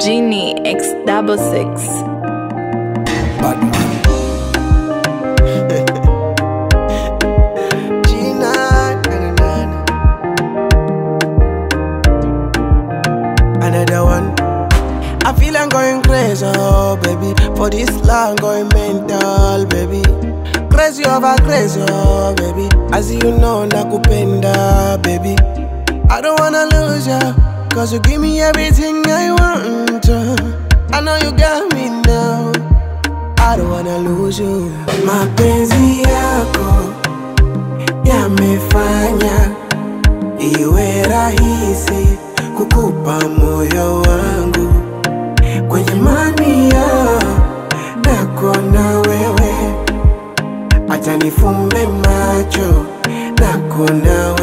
Genie X double six. Another one. I feel I'm going crazy, oh baby. For this long, going mental, baby. Crazy over crazy, oh baby. As you know, nakupenda, baby. I don't wanna lose ya, cause you give me everything I want. Mapenzi yako yamefanya iwe rahisi kukupa moyo wangu. Kwenye mania nako na wewe, acha nifumbe macho nako na wewe,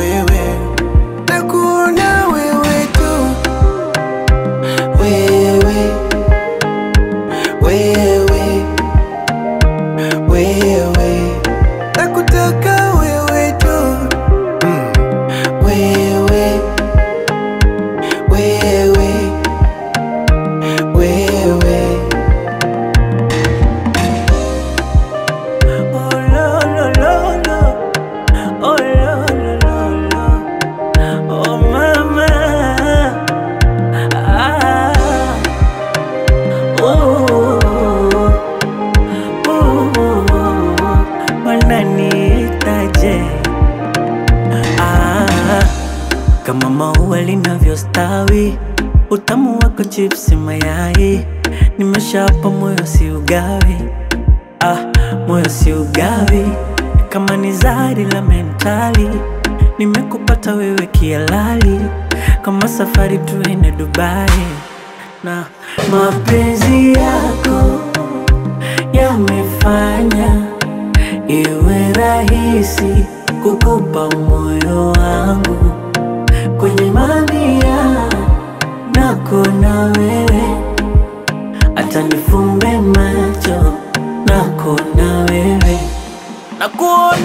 wewe wewe kama maua linavyostawi, utamu wako chipsi mayai, nimeshapa moyo si ugawi. Ah, moyo si ugawi. Kama ni zari la mentali nimekupata wewe kialali kama safari tuende Dubai. Na mapenzi yako yamefanya iwe rahisi kukupa moyo wangu kwenye mamia nako na wewe. Hata nifumbe macho nako na wewe. Nakuwa